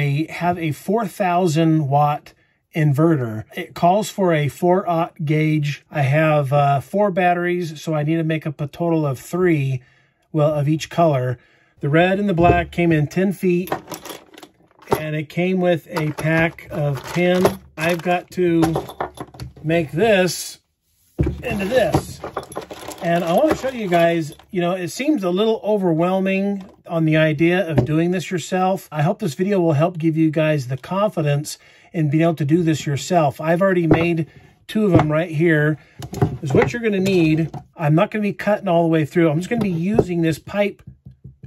I have a 4,000 watt inverter. It calls for a 4 aught gauge. I have uh, four batteries, so I need to make up a total of three, well, of each color. The red and the black came in 10 feet, and it came with a pack of 10. I've got to make this into this. And I want to show you guys, you know, it seems a little overwhelming on the idea of doing this yourself. I hope this video will help give you guys the confidence in being able to do this yourself. I've already made two of them right here. Is what you're going to need. I'm not going to be cutting all the way through. I'm just going to be using this pipe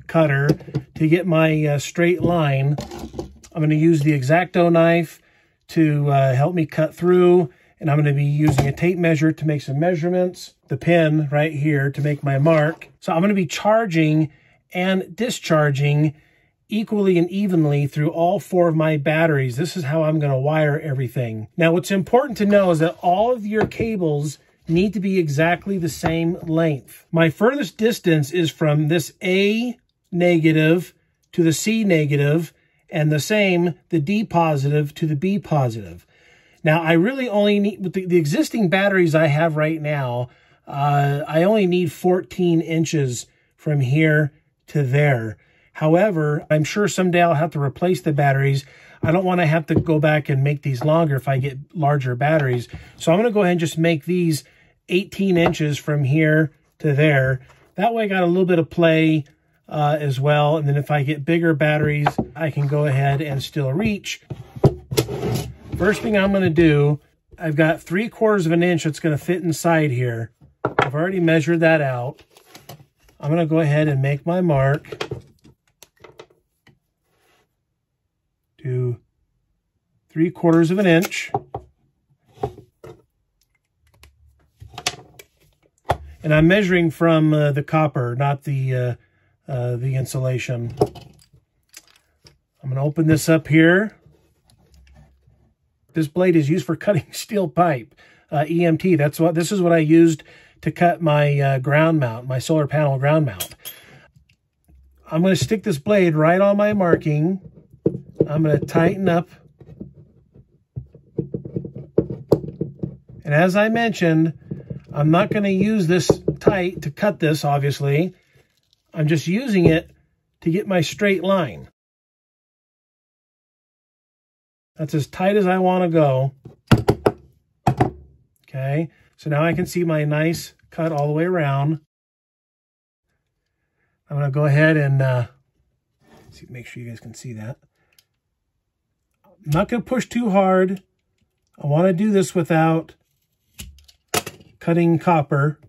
cutter to get my uh, straight line. I'm going to use the X-Acto knife to uh, help me cut through. And I'm going to be using a tape measure to make some measurements. The pin right here to make my mark. So I'm going to be charging and discharging equally and evenly through all four of my batteries. This is how I'm going to wire everything. Now, what's important to know is that all of your cables need to be exactly the same length. My furthest distance is from this A negative to the C negative, and the same, the D positive to the B positive. Now, I really only need, with the, the existing batteries I have right now, uh, I only need 14 inches from here to there. However, I'm sure someday I'll have to replace the batteries. I don't want to have to go back and make these longer if I get larger batteries. So I'm going to go ahead and just make these 18 inches from here to there. That way I got a little bit of play uh, as well. And then if I get bigger batteries, I can go ahead and still reach. First thing I'm going to do, I've got three quarters of an inch that's going to fit inside here. I've already measured that out. I'm going to go ahead and make my mark. Do three quarters of an inch. And I'm measuring from uh, the copper, not the uh, uh, the insulation. I'm going to open this up here. This blade is used for cutting steel pipe, uh, EMT. That's what this is what I used to cut my uh, ground mount, my solar panel ground mount. I'm going to stick this blade right on my marking. I'm going to tighten up. And as I mentioned, I'm not going to use this tight to cut this, obviously. I'm just using it to get my straight line. That's as tight as I want to go. Okay, so now I can see my nice cut all the way around. I'm going to go ahead and uh, see, make sure you guys can see that. I'm not going to push too hard. I want to do this without cutting copper.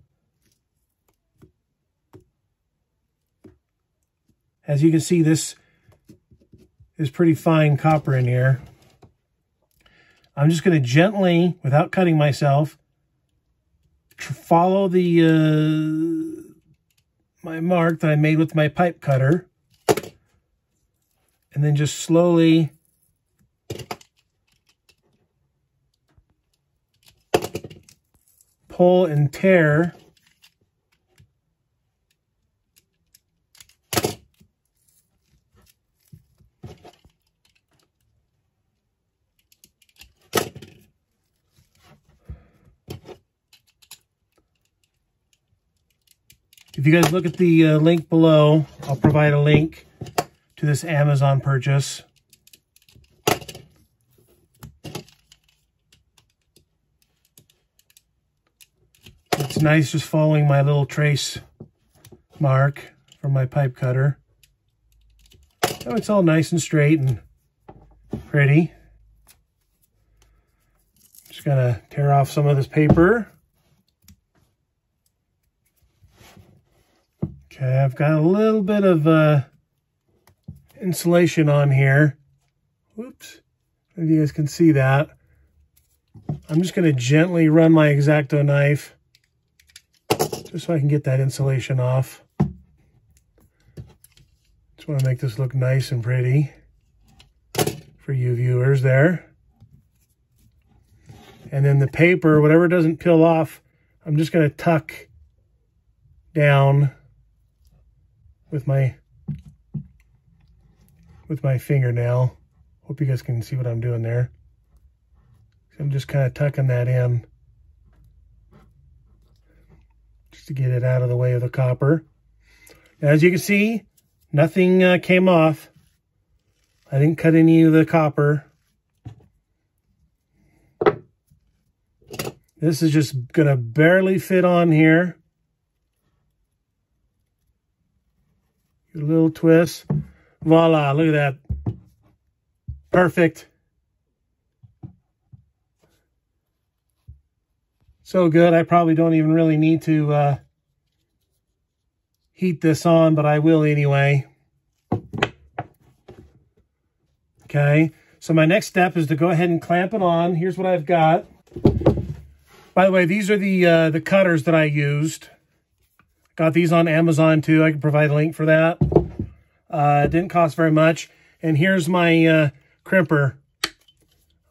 As you can see, this is pretty fine copper in here. I'm just going to gently, without cutting myself, follow the uh, my mark that I made with my pipe cutter. And then just slowly pull and tear If you guys look at the uh, link below, I'll provide a link to this Amazon purchase. It's nice just following my little trace mark from my pipe cutter. So it's all nice and straight and pretty. Just gonna tear off some of this paper. Okay, I've got a little bit of uh, insulation on here. Whoops. If you guys can see that. I'm just going to gently run my X-Acto knife just so I can get that insulation off. Just want to make this look nice and pretty for you viewers there. And then the paper, whatever doesn't peel off, I'm just going to tuck down with my with my fingernail Hope you guys can see what I'm doing there. I'm just kind of tucking that in just to get it out of the way of the copper. As you can see, nothing uh, came off. I didn't cut any of the copper. This is just going to barely fit on here. A little twist. Voila, look at that. Perfect. So good, I probably don't even really need to uh, heat this on, but I will anyway. Okay, so my next step is to go ahead and clamp it on. Here's what I've got. By the way, these are the uh, the cutters that I used. Got these on Amazon too. I can provide a link for that. Uh, it didn't cost very much. And here's my uh, crimper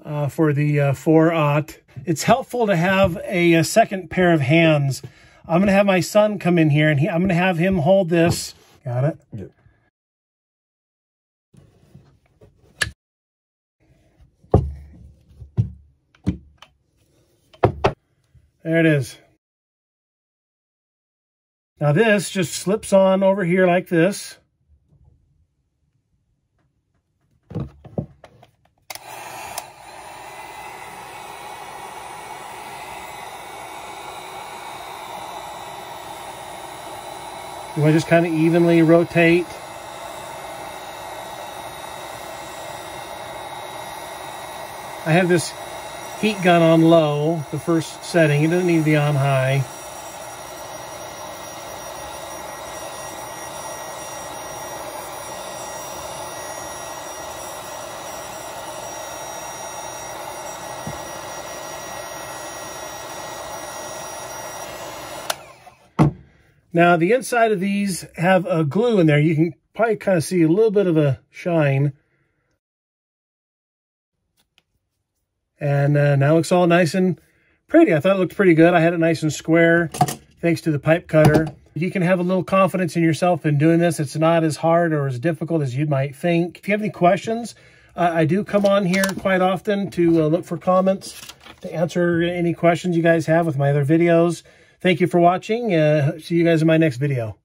uh, for the uh, 4-aught. It's helpful to have a, a, second pair of hands. I'm going to have my son come in here, and he, I'm going to have him hold this. Got it? Yep. There it is. Now this just slips on over here like this. You want to just kind of evenly rotate. I have this heat gun on low, the first setting. It doesn't need to be on high. Now, the inside of these have a glue in there. You can probably kind of see a little bit of a shine. And uh, now looks all nice and pretty. I thought it looked pretty good. I had it nice and square thanks to the pipe cutter. You can have a little confidence in yourself in doing this. It's not as hard or as difficult as you might think. If you have any questions, uh, I do come on here quite often to uh, look for comments, to answer any questions you guys have with my other videos. Thank you for watching. Uh, see you guys in my next video.